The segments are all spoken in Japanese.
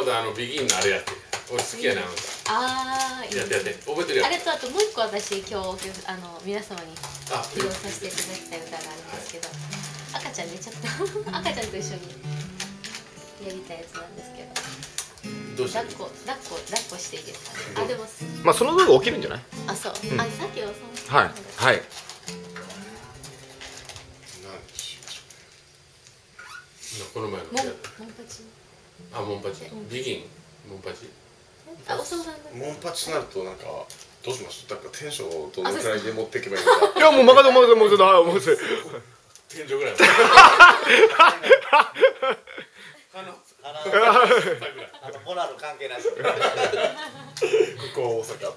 まだあのビギンのあれやって。俺好きやな、ああいいやってやって。覚えてるやん。あれとあともう一個私今日あの皆様にあ披露させていただきたい歌があるんですけど赤ちゃん寝ちゃった。赤ちゃんと一緒にやりたいやつなんですけど。どう抱っこ抱っこ抱っこしていいですかね？あでもまあその分起きるんじゃない？あそう、うん。あさっきはそのはいはい。この前のモンパチあモンパチ。うんビギン。モンパチ。あお父さんだ。モンパチとなるとなんかどうしましょうなんかテンションをどのくらいで持っていけばいいのか。いやもう任せ任せ任せはい任せ天井ぐらいあのあのモラル関係ないし。ここは大阪。大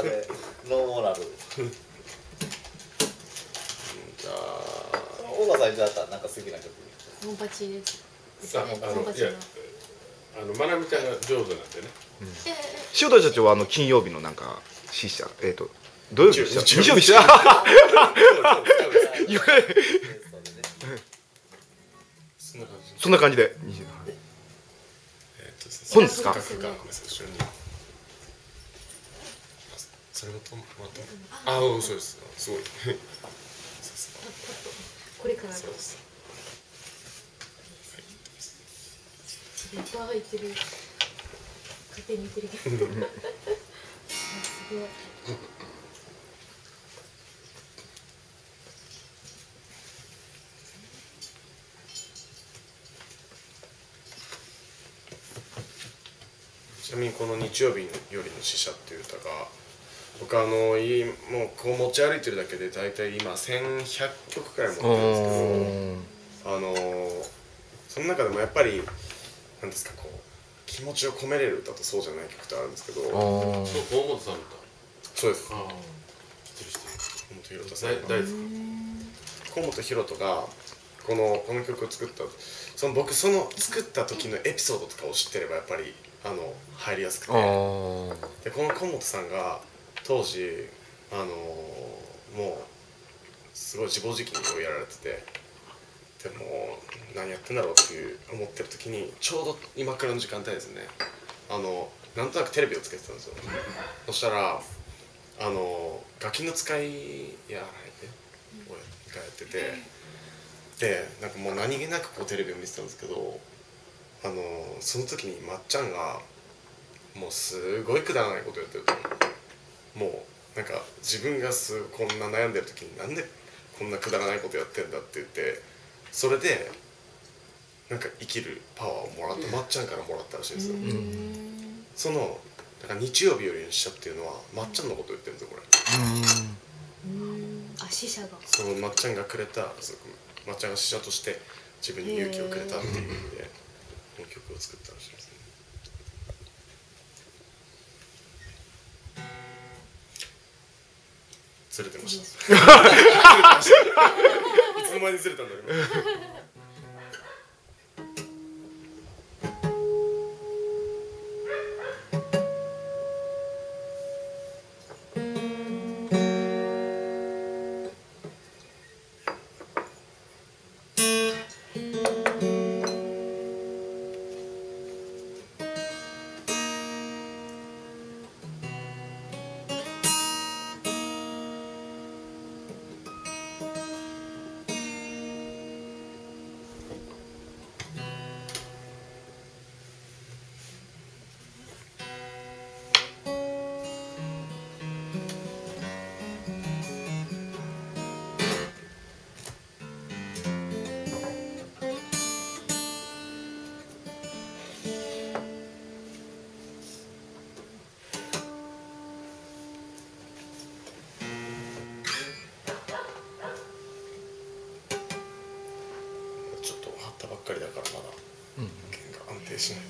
阪でノーモラル。じゃあ。小川さんじゃあったらなんか好きな曲。モンパチです。さああモンパチのの。いやあのまなみちゃんが上手なんでね。え塩田社長はあの金曜日のなんか死者えっ、と土曜日でした日曜日でした言われそんな感じそんな感じで。20えーっとですね本ですか？それもとまたあうんそうです。すごい。これからそうですぱい入ってる。勝手に言ってるけど。あすごいちなみにこの日曜日よりの死者っていう歌が僕あのいいもうこう持ち歩いてるだけで大体今1100曲くらい持ってるんですけどあのその中でもやっぱりなんですかこう気持ちを込めれる歌とそうじゃない曲ってあるんですけどそう河本さんのそうです。歌ああ知ってる知って本ひろとさんる。大大好河本ひろとがこのこの曲を作ったその僕その作った時のエピソードとかを知ってればやっぱりあの入りやすくて。あでこの河本さんが当時あのもうすごい自暴自棄にやられててでも何やってんだろうっていう思ってる時にちょうど今からの時間帯ですね。あのなんとなくテレビをつけてたんですよ。そしたらあのガキの使いやらないでがやってて。でなんかもう何気なくこうテレビを見てたんですけどあのその時にまっちゃんがもうすごいくだらないことやってるともうなんか自分がすこんな悩んでる時になんでこんなくだらないことやってんだって言ってそれでなんか生きるパワーをもらったまっちゃんからもらったらしいんですよ、そのだから日曜日よりにしちゃっていうのはまっちゃんのこと言ってるんですよこれ。うん。あ死者が。そのまっちゃんがくれたまっちゃんが死者として自分に勇気をくれたっていう意味でこの曲を作ったらしいですね。ずれてました つの間にずれたんだろうったばっかりだからまだ弦が安定しない、「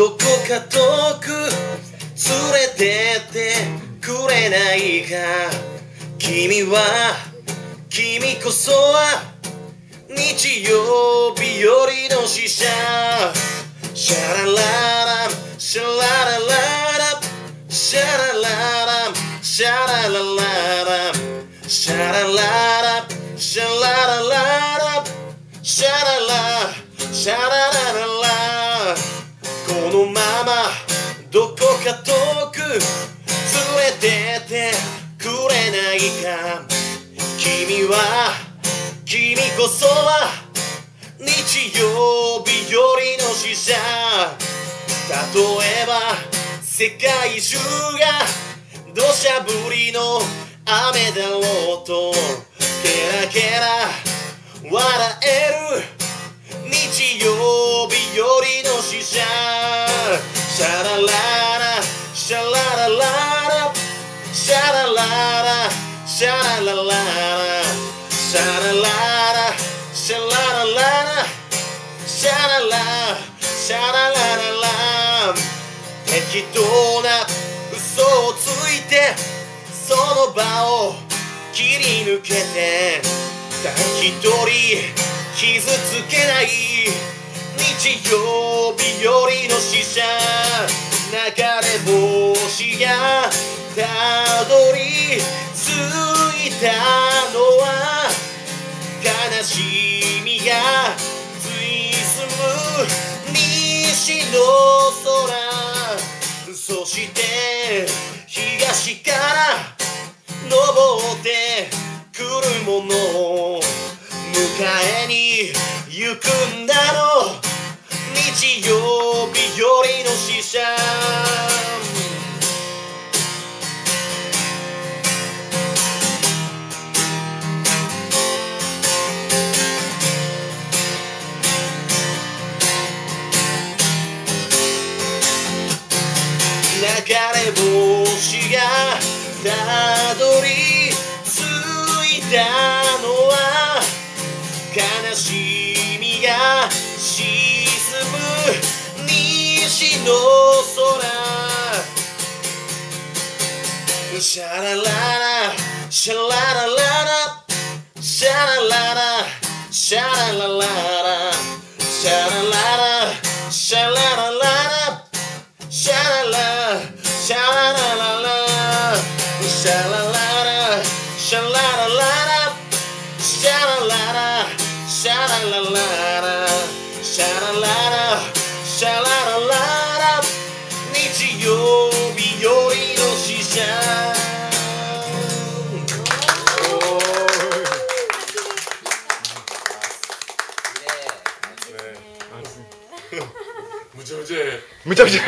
どこか遠く連れてってくれないか。君は君こそは日曜日よりの使者。シャラララシャララララシャラララシャララララシャラララシャララララシャラララシャララララか遠く連れてってくれないか君は君こそは日曜日よりの使者。例えば世界中が土砂降りの雨だろうとケラケラ笑える日曜日よりの使者。シャララシャラララシャラララシャラララシャララシャララララ適当な嘘をついてその場を切り抜けて誰一人傷つけない日曜日よりの死者流れ星がたどりたのは悲しみが包む西の空そして東から登ってくるものを迎えに行くんだろう日曜たどり着いたのは悲しみが沈む西の空シャラララシャララララシャラララシャララララシャラララシャラララシャララララシャラララシャララララシャラララシャララララ日曜日よりの死者むちゃむちゃええむちゃくちゃ